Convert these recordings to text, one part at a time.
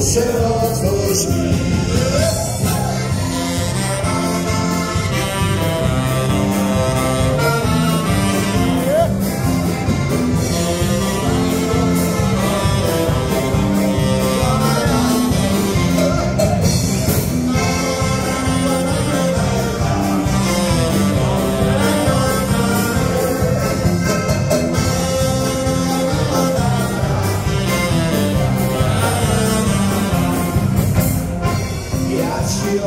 Shut up,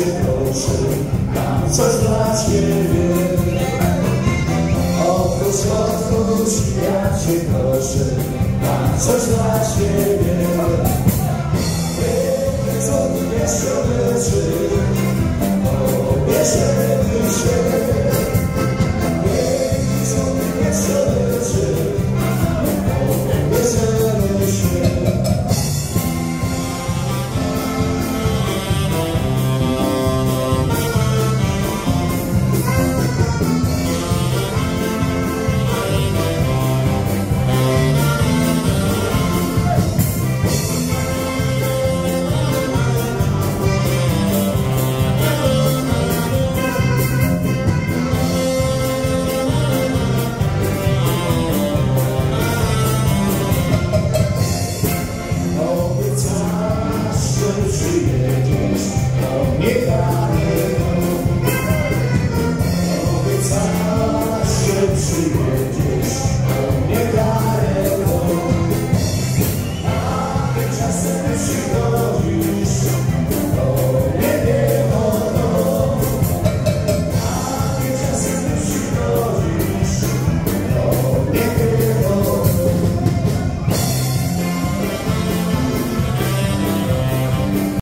Cię proszę, mam coś dla Ciebie. Otwórz, otwórz, ja Cię proszę, mam coś dla Ciebie. Wiedzą jeszcze leczy, o, jeszcze